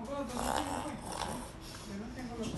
Yo no tengo los